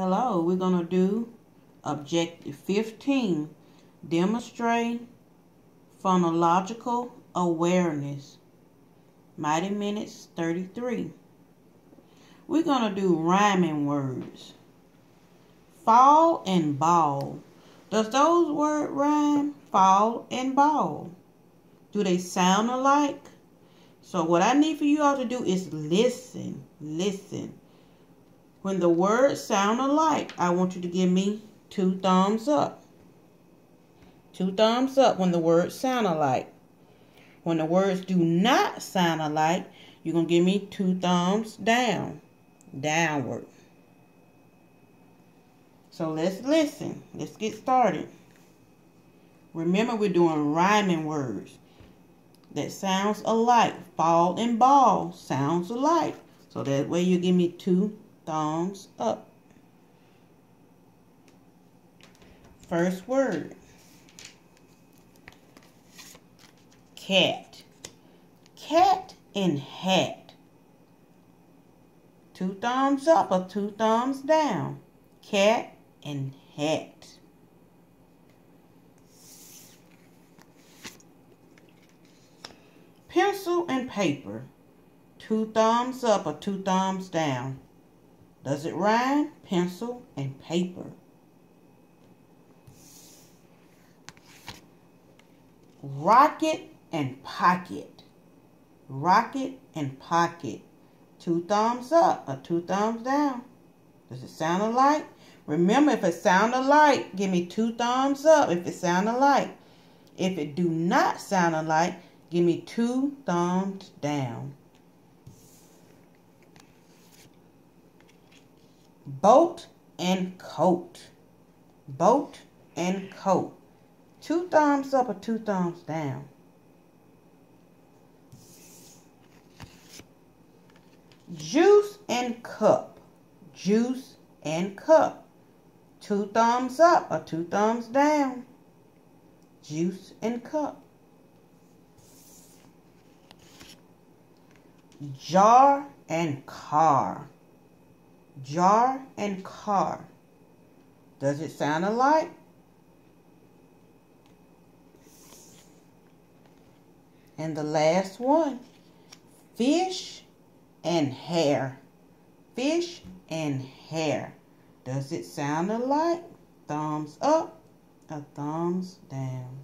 Hello, we're going to do Objective 15, Demonstrate Phonological Awareness. Mighty Minutes 33. We're going to do rhyming words. Fall and ball. Does those words rhyme? Fall and ball. Do they sound alike? So what I need for you all to do is listen. Listen. When the words sound alike, I want you to give me two thumbs up. Two thumbs up when the words sound alike. When the words do not sound alike, you're going to give me two thumbs down. Downward. So let's listen. Let's get started. Remember, we're doing rhyming words that sounds alike. Fall and ball sounds alike. So that way you give me two thumbs up. First word. Cat. Cat and hat. Two thumbs up or two thumbs down. Cat and hat. Pencil and paper. Two thumbs up or two thumbs down. Does it rhyme? Pencil and paper. Rocket and pocket. Rocket and pocket. Two thumbs up or two thumbs down. Does it sound alike? Remember, if it sound alike, give me two thumbs up if it sound alike. If it do not sound alike, give me two thumbs down. Boat and coat. Boat and coat. Two thumbs up or two thumbs down. Juice and cup. Juice and cup. Two thumbs up or two thumbs down. Juice and cup. Jar and car jar and car. Does it sound alike? And the last one, fish and hair. Fish and hair. Does it sound alike? Thumbs up a thumbs down?